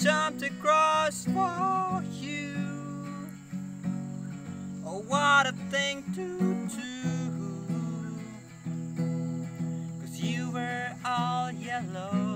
Jumped across for you. Oh, what a thing to do. Cause you were all yellow.